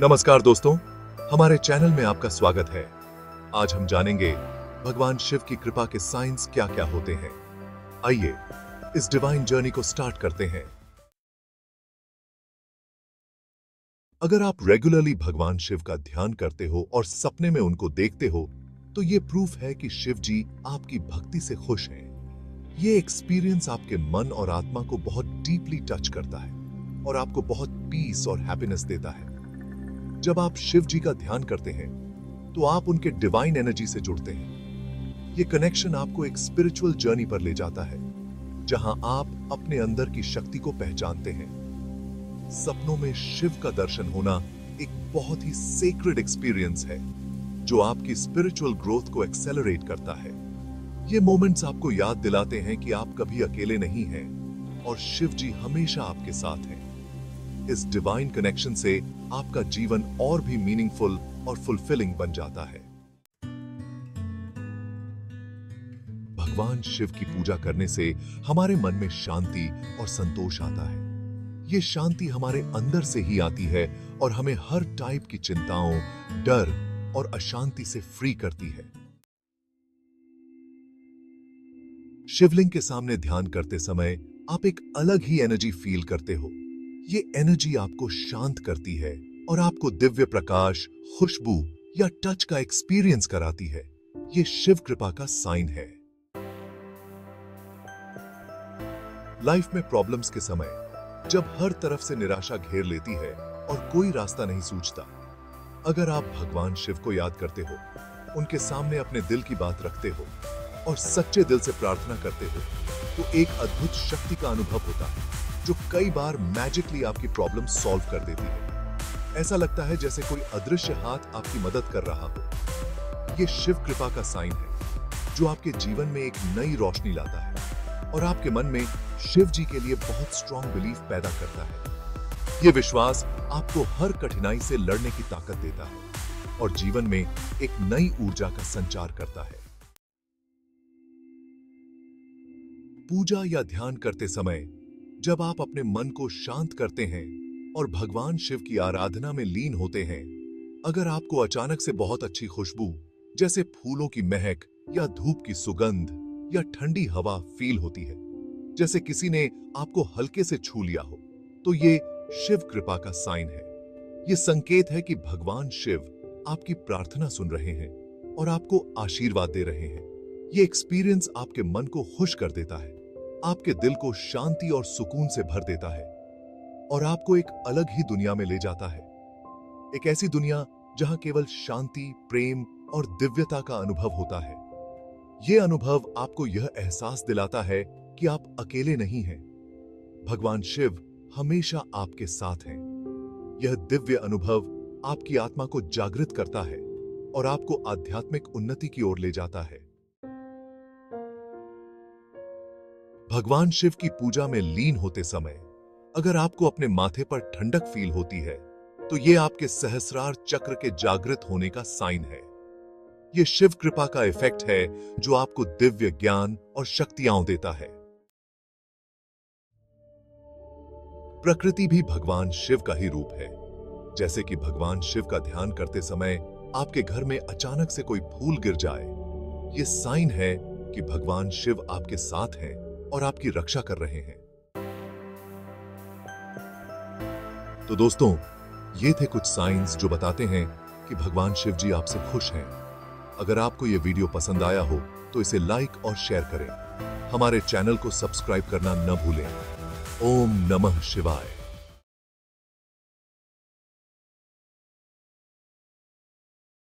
नमस्कार दोस्तों, हमारे चैनल में आपका स्वागत है। आज हम जानेंगे भगवान शिव की कृपा के साइंस क्या क्या होते हैं। आइए, इस डिवाइन जर्नी को स्टार्ट करते हैं। अगर आप रेगुलरली भगवान शिव का ध्यान करते हो और सपने में उनको देखते हो तो ये प्रूफ है कि शिव जी आपकी भक्ति से खुश हैं। ये एक्सपीरियंस आपके मन और आत्मा को बहुत डीपली टच करता है और आपको बहुत पीस और हैप्पीनेस देता है। जब आप शिव जी का ध्यान करते हैं तो आप उनके डिवाइन एनर्जी से जुड़ते हैं। ये कनेक्शन आपको एक स्पिरिचुअल जर्नी पर ले जाता है, जहाँ आप अपने अंदर की शक्ति को पहचानते हैं। सपनों में शिव का दर्शन होना एक बहुत ही सेक्रेड एक्सपीरियंस है, जो आपकी स्पिरिचुअल ग्रोथ को एक्सेलरेट करता है। ये मोमेंट्स आपको याद दिलाते हैं कि आप कभी अकेले नहीं हैं, और शिव जी हमेशा आपके साथ हैं। इस डिवाइन कनेक्शन से आपका जीवन और भी मीनिंगफुल और फुलफिलिंग बन जाता है। भगवान शिव की पूजा करने से हमारे मन में शांति और संतोष आता है। ये शांति हमारे अंदर से ही आती है और हमें हर टाइप की चिंताओं, डर और अशांति से फ्री करती है। शिवलिंग के सामने ध्यान करते समय आप एक अलग ही एनर्जी फील करते हो। ये एनर्जी आपको शांत करती है और आपको दिव्य प्रकाश, खुशबू या टच का एक्सपीरियंस कराती है। ये शिव कृपा का साइन है। लाइफ में प्रॉब्लम्स के समय, जब हर तरफ़ से निराशा घेर लेती है और कोई रास्ता नहीं सूझता, अगर आप भगवान शिव को याद करते हो, उनके सामने अपने दिल की बात रखते हो और सच्चे दिल से प्रार्थना करते हो तो एक अद्भुत शक्ति का अनुभव होता है। जो कई बार मैजिकली आपकी प्रॉब्लम सॉल्व कर देती है। ऐसा लगता है जैसे कोई अदृश्य हाथ आपकी मदद कर रहा हो। ये शिव कृपा का साइन है, जो आपके जीवन में एक नई रोशनी लाता है और आपके मन में शिव जी के लिए बहुत स्ट्रॉन्ग बिलीफ पैदा करता है। ये विश्वास आपको हर कठिनाई से लड़ने की ताकत देता है और जीवन में एक नई ऊर्जा का संचार करता है। पूजा या ध्यान करते समय जब आप अपने मन को शांत करते हैं और भगवान शिव की आराधना में लीन होते हैं, अगर आपको अचानक से बहुत अच्छी खुशबू, जैसे फूलों की महक या धूप की सुगंध या ठंडी हवा फील होती है, जैसे किसी ने आपको हल्के से छू लिया हो तो ये शिव कृपा का साइन है। ये संकेत है कि भगवान शिव आपकी प्रार्थना सुन रहे हैं और आपको आशीर्वाद दे रहे हैं। ये एक्सपीरियंस आपके मन को खुश कर देता है। आपके दिल को शांति और सुकून से भर देता है और आपको एक अलग ही दुनिया में ले जाता है। एक ऐसी दुनिया जहाँ केवल शांति, प्रेम और दिव्यता का अनुभव होता है। यह अनुभव आपको यह एहसास दिलाता है कि आप अकेले नहीं हैं। भगवान शिव हमेशा आपके साथ हैं। यह दिव्य अनुभव आपकी आत्मा को जागृत करता है और आपको आध्यात्मिक उन्नति की ओर ले जाता है। भगवान शिव की पूजा में लीन होते समय अगर आपको अपने माथे पर ठंडक फील होती है तो ये आपके सहस्रार चक्र के जागृत होने का साइन है। यह शिव कृपा का इफ़ेक्ट है जो आपको दिव्य ज्ञान और शक्तियाँ देता है। प्रकृति भी भगवान शिव का ही रूप है। जैसे कि भगवान शिव का ध्यान करते समय आपके घर में अचानक से कोई फूल गिर जाए यह साइन है कि भगवान शिव आपके साथ हैं। और आपकी रक्षा कर रहे हैं। तो दोस्तों, ये थे कुछ साइंस जो बताते हैं कि भगवान शिव जी आपसे खुश हैं। अगर आपको ये वीडियो पसंद आया हो तो इसे लाइक और शेयर करें। हमारे चैनल को सब्सक्राइब करना न भूलें। ओम नमः शिवाय।